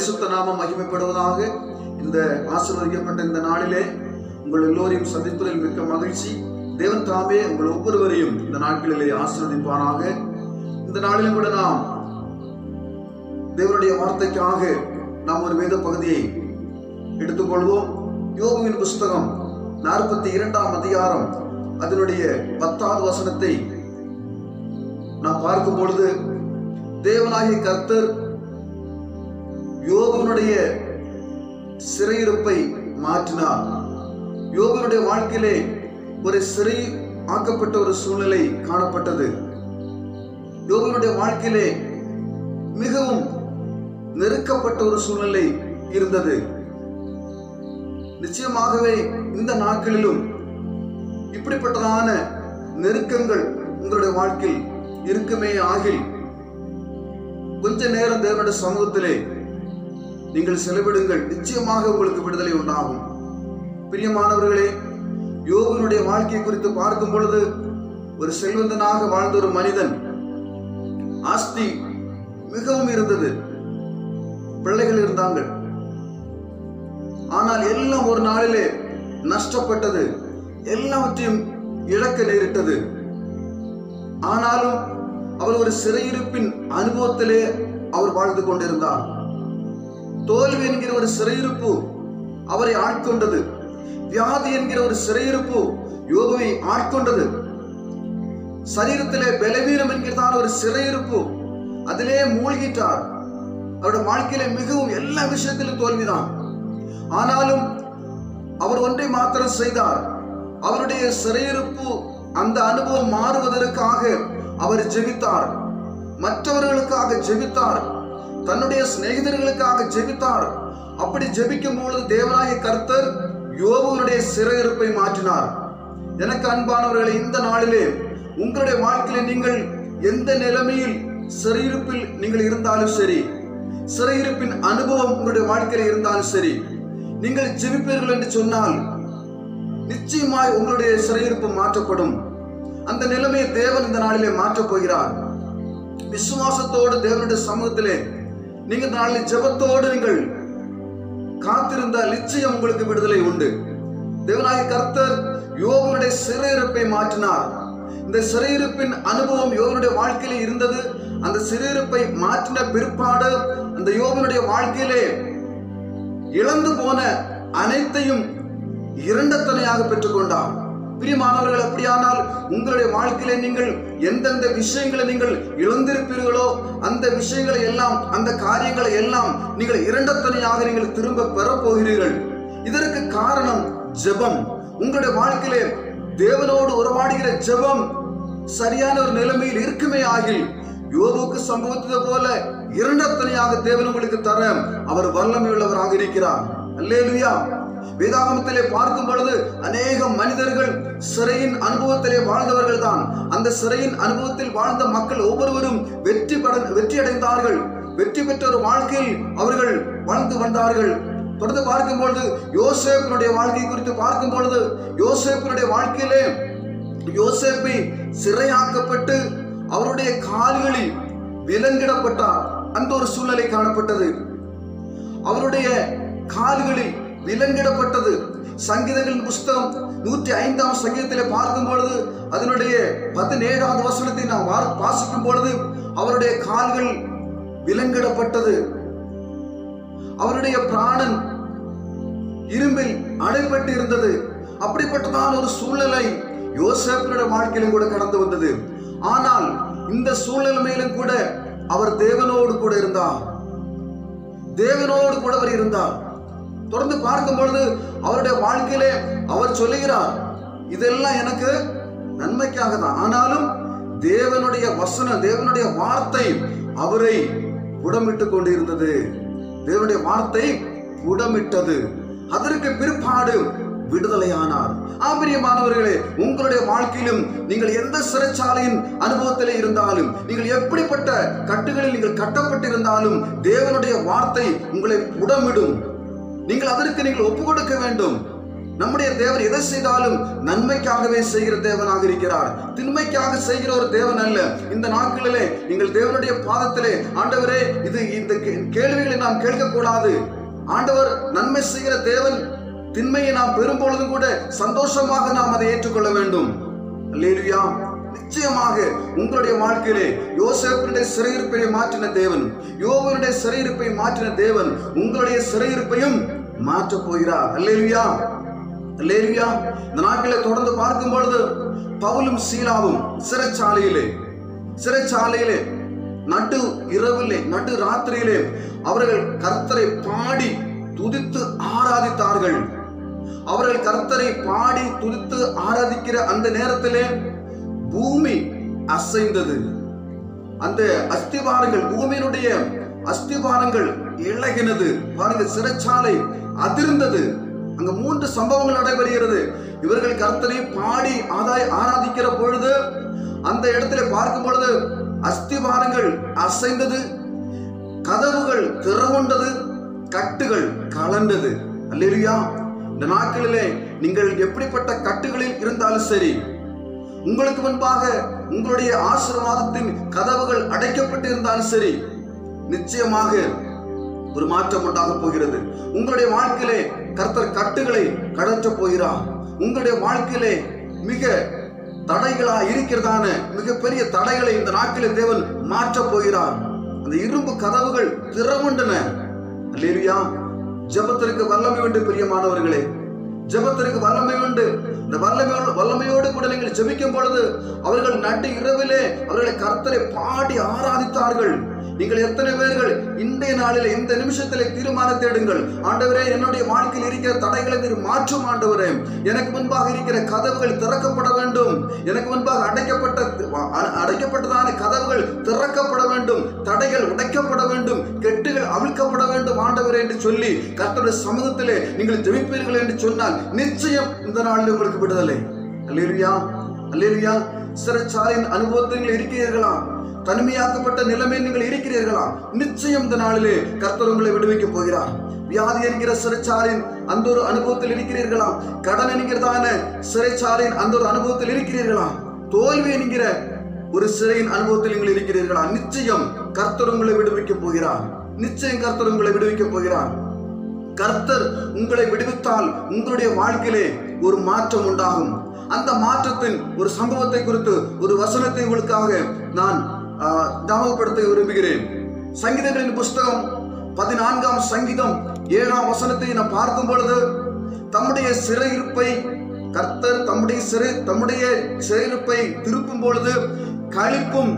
பரிசுத்த நாமம் மகிமைப்படுவதாக இந்த ஆசீர்வதிக்கப்பட்ட இந்த நாளிலே உங்கள் எல்லோரையும் சந்திப்பதில் மிக்க மகிழ்ச்சி. தேவன் தாமே உங்கள் ஒவ்வொருவரையும் இந்த நாட்களிலே ஆசீர்வதிப்பானாக இந்த நாளிலும் கூட நாம் தேவனுடைய வார்த்தைக்காக நாம் ஒரு வேத பகுதியை எடுத்துக்கொள்வோம். யோகுவின் புஸ்தகம் நாற்பத்தி இரண்டாம் அதிகாரம் அதனுடைய பத்தாவது வசனத்தை நாம் பார்க்கும் பொழுது தேவனாகிய கர்த்தர் யோகனுடைய சிறையிருப்பை மாற்றினார். யோகனுடைய வாழ்க்கையிலே ஒரு சிறை ஆக்கப்பட்ட ஒரு சூழ்நிலை காணப்பட்டது. யோகனுடைய வாழ்க்கையிலே மிகவும் நெருக்கப்பட்ட ஒரு சூழ்நிலை இருந்தது. நிச்சயமாகவே இந்த நாட்களிலும் இப்படிப்பட்டதான நெருக்கங்கள் உங்களுடைய வாழ்க்கையில் இருக்குமே ஆகில் கொஞ்ச நேரம் தேவனுடைய சமூகத்திலே நீங்கள் செலவிடுங்கள். நிச்சயமாக உங்களுக்கு விடுதலை உண்டாகும். பிரியமானவர்களே யோகனுடைய வாழ்க்கை குறித்து பார்க்கும் பொழுது ஒரு செல்வந்தனாக வாழ்ந்த ஒரு மனிதன் ஆஸ்தி மிகவும் இருந்தது. பிள்ளைகள் இருந்தாங்க ஆனால் எல்லாம் ஒரு நாளிலே நஷ்டப்பட்டது. எல்லாவற்றையும் இழக்க நேரிட்டது. ஆனாலும் அவர் ஒரு சிறையிருப்பின் அனுபவத்திலே அவர் வாழ்ந்து கொண்டிருந்தார். தோல்வி என்கிற ஒரு சிறையிருப்பு அவரை ஆட்கொண்டது. வியாதி என்கிற ஒரு சிறையிருப்பு யோகுவை ஆட்கொண்டது. சரீரத்திலே பலவீனம் என்கிறதான ஒரு சிறையிருப்பு அதிலே மூழ்கிட்டார். அவருடைய வாழ்க்கையில மிகவும் எல்லா விஷயத்திலும் தோல்விதான். ஆனாலும் அவர் ஒன்றை மாத்திரம் செய்தார். அவருடைய சிறையிருப்பு அந்த அனுபவம் மாறுவதற்காக அவர் ஜெபித்தார். மற்றவர்களுக்காக ஜெபித்தார். தன்னுடைய சிநேகிதர்களுக்காக ஜெபித்தார். அப்படி ஜெபிக்கும் பொழுது தேவனாய கர்த்தர் யோபுனுடைய சிறையிருப்பை மாற்றினார். எனக்கு அன்பானவர்களை இந்த நாளிலே உங்களுடைய வாழ்க்கையில நீங்கள் எந்த நிலைமையில் சிறையிருப்பில் நீங்கள் இருந்தாலும் சரி சிறையிருப்பின் அனுபவம் உங்களுடைய வாழ்க்கையில இருந்தாலும் சரி நீங்கள் ஜெபிப்பீர்கள் என்று சொன்னால் நிச்சயமாய் உங்களுடைய சிறையிருப்பு மாற்றப்படும். அந்த நிலைமையை தேவன் இந்த நாளிலே மாற்றப் போகிறார். விசுவாசத்தோடு தேவனுடைய சமூகத்திலே நீங்க நாளை நாளில் ஜெபத்தோடு நீங்கள் காத்திருந்தால் நிச்சயம் உங்களுக்கு விடுதலை உண்டு. தேவனாய கர்த்தர் யோகனுடைய சிறையிருப்பை மாற்றினார். இந்த சிறையிருப்பின் அனுபவம் யோகனுடைய வாழ்க்கையில இருந்தது. அந்த சிறையிருப்பை மாற்றின பிற்பாடு அந்த யோகனுடைய வாழ்க்கையிலே இழந்து போன அனைத்தையும் இரண்டத்தனையாக பெற்றுக்கொண்டார். பிரியமானவர்கள் அப்படியானால் உங்களுடைய வாழ்க்கையில நீங்கள் எந்தெந்த விஷயங்களை நீங்கள் இழந்திருப்பீர்களோ அந்த விஷயங்களை எல்லாம் அந்த காரியங்களை எல்லாம் நீங்கள் இரண்டத்தனியாக நீங்கள் திரும்ப பெறப்போகிறீர்கள் இதற்கு காரணம் ஜெபம். உங்களுடைய வாழ்க்கையிலே தேவனோடு உறவாடுகிற ஜெபம் சரியான ஒரு நிலைமையில் இருக்குமே ஆகில் யோபுக்கு சம்பவத்தது போல இரண்டத்தனையாக தேவன் உங்களுக்கு தர அவர் வல்லமை உள்ளவராக இருக்கிறார். அல்லேலுயா. வேதாகமத்திலே பார்க்கும் பொழுது அநேக மனிதர்கள் சிறையின் அனுபவத்திலே வாழ்ந்தவர்கள் தான் அந்த சிறையின் அனுபவத்தில் வாழ்ந்த மக்கள் ஒவ்வொருவரும் வெற்றி பட வெற்றி அடைந்தார்கள். வெற்றி பெற்ற ஒரு வாழ்க்கையில் அவர்கள் வாழ்ந்து வந்தார்கள். தொடர்ந்து பார்க்கும் பொழுது யோசேப்பினுடைய வாழ்க்கை குறித்து பார்க்கும் பொழுது யோசேப்பினுடைய வாழ்க்கையிலே யோசேப்பை சிறையாக்கப்பட்டு அவருடைய கால்களில் விலங்கிடப்பட்டார். அந்த ஒரு சூழ்நிலை காணப்பட்டது. அவருடைய கால்களில் விலங்கிடப்பட்டது சங்கீதங்களின் புஸ்தகம் நூற்றி ஐந்தாம் சங்கீதத்திலே பார்க்கும் பொழுது அதனுடைய பதினேழாவது வசனத்தை நாம் வாசிக்கும் பொழுது அவருடைய கால்கள் விலங்கிடப்பட்டது. அவருடைய பிராணன் இரும்பில் அடைப்பட்டு இருந்தது அப்படிப்பட்டதான ஒரு சூழ்நிலை யோசேப்பினுடைய வாழ்க்கையிலும் கூட கடந்து வந்தது. ஆனால் இந்த சூழ்நிலைமையிலும் கூட அவர் தேவனோடு கூட இருந்தார். தேவனோடு கூட அவர் இருந்தார். தொடர்ந்து பார்க்கும் பொழுது அவருடைய வாழ்க்கையிலே அவர் சொல்லுகிறார் இதெல்லாம் எனக்கு நன்மைக்காக தான் ஆனாலும் தேவனுடைய வசனம் தேவனுடைய வார்த்தை அவரை புடமிட்டு கொண்டிருந்தது. தேவனுடைய வார்த்தை புடமிட்டது. அதற்கு பிற்பாடு விடுதலையானார். ஆபிரியமானவர்களே உங்களுடைய வாழ்க்கையிலும் நீங்கள் எந்த சிறைச்சாலையின் அனுபவத்திலே இருந்தாலும் நீங்கள் எப்படிப்பட்ட கட்டுகளில் நீங்கள் கட்டப்பட்டிருந்தாலும் தேவனுடைய வார்த்தை உங்களை உடமிடும் நீங்கள் அதற்கு நீங்கள் ஒப்பு கொடுக்க வேண்டும். நம்முடைய தேவன் எதை செய்தாலும் நன்மைக்காகவே செய்கிற தேவனாக இருக்கிறார். திண்மைக்காக செய்கிற ஒரு தேவன் அல்ல. இந்த நாட்களிலே நீங்கள் தேவனுடைய பாதத்திலே ஆண்டவரே இது இந்த கே- கேள்விகளை நாம் கேட்கக்கூடாது. ஆண்டவர் நன்மை செய்கிற தேவன் திண்மையை நாம் பெறும் பொழுதும் கூட சந்தோஷமாக நாம் அதை ஏற்றுக்கொள்ள வேண்டும். அல்லேலூயா. நிச்சயமாக உங்களுடைய வாழ்க்கையிலே யோசேப்பினுடைய சிறையிருப்பை மாற்றின தேவன் யோவனுடைய சிறையிருப்பை மாற்றின தேவன் உங்களுடைய சிறையிருப்பையும் மாற்றப் போகிறார் அல்லேலூயா. அல்லேலூயா. இந்த நாட்களை தொடர்ந்து பார்க்கும் பொழுது பவுலும் சீலாவும் சிறைச்சாலையிலே சிறைச்சாலையிலே நடு இரவிலே நடு ராத்திரியிலே அவர்கள் கர்த்தரை பாடி துதித்து ஆராதித்தார்கள். அவர்கள் கர்த்தரை பாடி துதித்து ஆராதிக்கிற அந்த நேரத்திலே பூமி அசைந்தது. அந்த அஸ்திவாரங்கள் பூமியினுடைய அஸ்திவாரங்கள் இழகினது. பாருங்க சிறைச்சாலை அதிர்ந்தது. அங்க மூன்று சம்பவங்கள் நடைபெறுகிறது. இவர்கள் கர்த்தரை பாடி ஆதாய் ஆராதிக்கிற பொழுது அந்த இடத்துல பார்க்கும் பொழுது அஸ்திவாரங்கள் அசைந்தது கதவுகள் திறவுண்டது கட்டுகள் கலண்டது. அல்லா இந்த நாட்களிலே நீங்கள் எப்படிப்பட்ட கட்டுகளில் இருந்தாலும் சரி உங்களுக்கு முன்பாக உங்களுடைய ஆசீர்வாதத்தின் கதவுகள் அடைக்கப்பட்டு இருந்தாலும் சரி நிச்சயமாக ஒரு மாற்றம் உண்டாக போகிறது. உங்களுடைய வாழ்க்கையிலே கர்த்தர் கட்டுகளை கடற்றப் போகிறார். உங்களுடைய வாழ்க்கையிலே மிக தடைகளா இருக்கிறதான மிகப்பெரிய தடைகளை இந்த நாட்டிலே தேவன் மாற்றப் போகிறார். அந்த இரும்பு கதவுகள் திறமுண்டன அல்லேலூயா. ஜெபத்திற்கு வல்லமை உண்டு பிரியமானவர்களே. ஜபத்திற்கு வல்லமை உண்டு. இந்த வல்லமையோடு வல்லமையோடு கூட நீங்கள் ஜபிக்கும் பொழுது அவர்கள் நட்டு இரவிலே அவர்களை கர்த்தரை பாடி ஆராதித்தார்கள். நீங்கள் எத்தனை பேர்கள் இன்றைய நாளில் இந்த நிமிஷத்தில் தீர்மானத்தை எடுங்கள் ஆண்டவரே என்னுடைய வாழ்க்கையில் இருக்கிற தடைகளை நீர் மாற்றும் ஆண்டவரே. எனக்கு முன்பாக இருக்கிற கதவுகள் திறக்கப்பட வேண்டும். எனக்கு முன்பாக அடைக்கப்பட்ட அடைக்கப்பட்டதான கதவுகள் திறக்கப்பட வேண்டும். தடைகள் உடைக்கப்பட வேண்டும். கெட்டுகள் அவிழ்க்கப்பட வேண்டும் ஆண்டவரே என்று சொல்லி கர்த்தருடைய சமூகத்திலே நீங்கள் ஜெபிப்பீர்கள் என்று சொன்னால் நிச்சயம் இந்த நாளில் உங்களுக்கு விடுதலை. அல்லேலுயா அல்லேலுயா. சிறைச்சாலையின் அனுபவத்தில் இருக்கிறீர்களா? தனிமையாக்கப்பட்ட நிலைமையில் நீங்கள் இருக்கிறீர்களா? நிச்சயம் இந்த நாளிலே கர்த்தர் உங்களை விடுவிக்க போகிறார். வியாதி என்கிற சிறைச்சாலையின் அந்த ஒரு அனுபவத்தில் இருக்கிறீர்களா? கடன் என்கிறதான சிறைச்சாலையின் அந்த ஒரு அனுபவத்தில் இருக்கிறீர்களா? தோல்வி என்கிற ஒரு சிறையின் அனுபவத்தில் நீங்கள் இருக்கிறீர்களா? நிச்சயம் கர்த்தர் உங்களை விடுவிக்க போகிறார். நிச்சயம் கர்த்தர் உங்களை விடுவிக்க போகிறார். கர்த்தர் உங்களை விடுவித்தால் உங்களுடைய வாழ்க்கையிலே ஒரு மாற்றம் உண்டாகும். அந்த மாற்றத்தின் ஒரு சம்பவத்தை குறித்து ஒரு வசனத்தை உங்களுக்காக நான் ஞாபகப்படுத்த விரும்புகிறேன். சங்கீதங்களின் புஸ்தகம் பதினான்காம் சங்கீதம் ஏழாம் வசனத்தை நான் பார்க்கும் பொழுது தம்முடைய சிறையிருப்பை கர்த்தர் தம்முடைய சிறை தம்முடைய சிறையிருப்பை திருப்பும் பொழுது களிப்பும்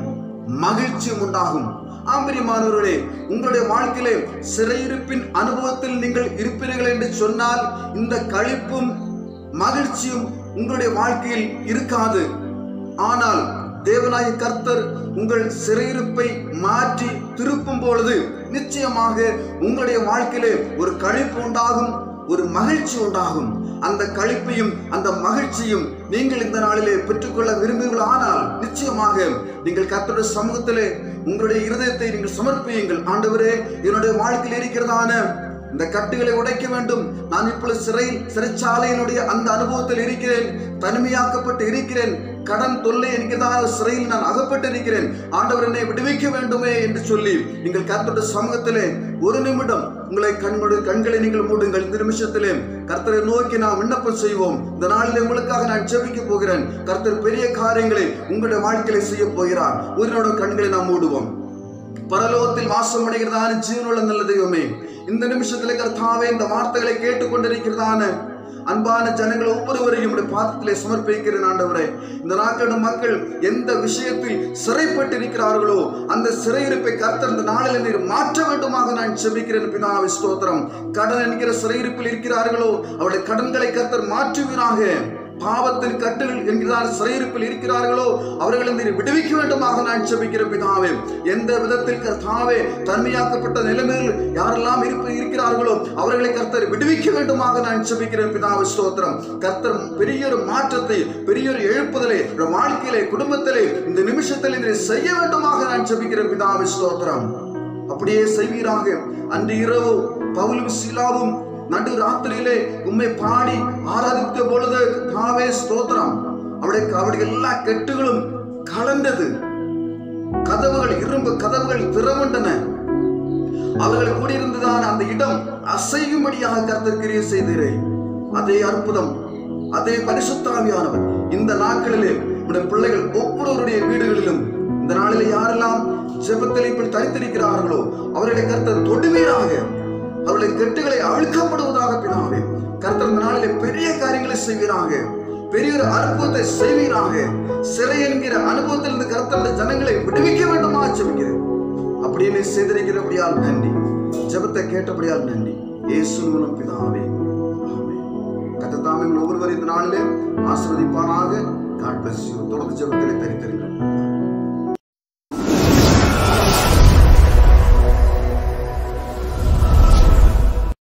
மகிழ்ச்சியும் உண்டாகும். ஆம்பரியமானவர்களே உங்களுடைய வாழ்க்கையிலே சிறையிருப்பின் அனுபவத்தில் நீங்கள் இருப்பீர்கள் என்று சொன்னால் இந்த கழிப்பும் மகிழ்ச்சியும் உங்களுடைய வாழ்க்கையில் இருக்காது. ஆனால் தேவனாய கர்த்தர் உங்கள் சிறையிருப்பை மாற்றி திருப்பும் பொழுது நிச்சயமாக உங்களுடைய வாழ்க்கையிலே ஒரு கழிப்பு உண்டாகும் ஒரு மகிழ்ச்சி உண்டாகும். அந்த கழிப்பையும் அந்த மகிழ்ச்சியும் நீங்கள் இந்த நாளிலே பெற்றுக்கொள்ள விரும்புகிறீர்கள் ஆனால் நிச்சயமாக நீங்கள் கர்த்தருடைய சமூகத்திலே உங்களுடைய இருதயத்தை நீங்கள் சமர்ப்பியுங்கள். ஆண்டவரே என்னுடைய வாழ்க்கையில் இருக்கிறதான இந்த கட்டுகளை உடைக்க வேண்டும். நான் இப்பொழுது சிறை சிறைச்சாலையினுடைய அந்த அனுபவத்தில் இருக்கிறேன் தனிமையாக்கப்பட்டு இருக்கிறேன். கடன் தொல்லை என்கிறதான சிறையில் நான் அகப்பட்டு இருக்கிறேன் ஆண்டவர் என்னை விடுவிக்க வேண்டுமே என்று சொல்லி நீங்கள் கர்த்தருடைய சமூகத்திலே ஒரு நிமிடம் உங்களை கண்மூடு கண்களை நீங்கள் மூடுங்கள். இந்த நிமிஷத்திலே கர்த்தரை நோக்கி நாம் விண்ணப்பம் செய்வோம். இந்த நாளில் உங்களுக்காக நான் ஜெபிக்க போகிறேன். கர்த்தர் பெரிய காரியங்களை உங்களுடைய வாழ்க்கையில செய்ய போகிறார். உயிரோட கண்களை நாம் மூடுவோம். பரலோகத்தில் வாசம் அடைகிறதான ஜீவனுள்ள நல்ல தெய்வமே இந்த நிமிஷத்துல கர்த்தாவே இந்த வார்த்தைகளை கேட்டுக்கொண்டிருக்கிறதான அன்பான ஜனங்கள் ஒவ்வொருவரையும் உடைய பாதத்திலே சமர்ப்பிக்கிறேன் ஆண்டவரே. இந்த நாட்களோட மக்கள் எந்த விஷயத்தில் சிறைப்பட்டு இருக்கிறார்களோ அந்த சிறையிருப்பை கர்த்தர் இந்த நாளில் நீர் மாற்ற வேண்டுமாக நான் செபிக்கிறேன். பிதாவை ஸ்தோத்திரம். கடன் என்கிற சிறையிருப்பில் இருக்கிறார்களோ அவருடைய கடன்களை கர்த்தர் மாற்றுவீராக. பாவத்தில் கட்டுகள் என்கிறார் சிறையிருப்பில் இருக்கிறார்களோ அவர்களை நீர் விடுவிக்க வேண்டுமாக நான் செபிக்கிற பிதாவே. எந்த விதத்தில் கர்த்தாவே தன்மையாக்கப்பட்ட நிலைமையில் யாரெல்லாம் இருப்ப இருக்கிறார்களோ அவர்களை கர்த்தர் விடுவிக்க வேண்டுமாக நான் செபிக்கிற பிதாவே ஸ்தோத்திரம். கர்த்தர் பெரிய ஒரு மாற்றத்தை பெரிய ஒரு எழுப்புதலை ஒரு வாழ்க்கையிலே குடும்பத்திலே இந்த நிமிஷத்தில் நீர் செய்ய வேண்டுமாக நான் செபிக்கிற பிதாவே ஸ்தோத்திரம். அப்படியே செய்வீராக. அன்று இரவு பவுலும் சிலாவும் நடு ராத்திரியிலே உண்மை பாடி ஆராதித்த பொழுது தாவே ஸ்தோத்திரம். அவருடைய அவருடைய எல்லா கெட்டுகளும் கலந்தது. கதவுகள் இரும்பு கதவுகள் திறமுண்டன அவர்கள் கூடியிருந்ததான அந்த இடம் அசையும்படியாக கர்த்தர் செய்தீரே. அதே அற்புதம் அதே பரிசுத்தாவியானவர் இந்த நாட்களிலே உடைய பிள்ளைகள் ஒவ்வொருவருடைய வீடுகளிலும் இந்த நாளிலே யாரெல்லாம் ஜெபத்தில் இப்படி தரித்திருக்கிறார்களோ அவர்களை கர்த்தர் தொடுமையாக அவருடைய கெட்டுகளை அழுக்கப்படுவதாக பிதாவே. கர்த்தர் இந்த நாளிலே பெரிய காரியங்களை செய்வீராக. பெரிய ஒரு அற்புதத்தை செய்வீராக. சிறை என்கிற அனுபவத்திலிருந்து கர்த்தர் ஜனங்களை விடுவிக்க வேண்டுமா ஜெபிக்கிறேன். அப்படின்னு செய்திருக்கிறபடியால் நன்றி. ஜெபத்தை கேட்டபடியால் நன்றி. இயேசு மூலம் பிதாவே. கத்தத்தாமே ஒவ்வொருவர் இந்த நாளிலே ஆசிர்வதிப்பானாக காட் பிளஸ் தொடர்ந்து ஜெபத்திலே தரித்திருங்கள்.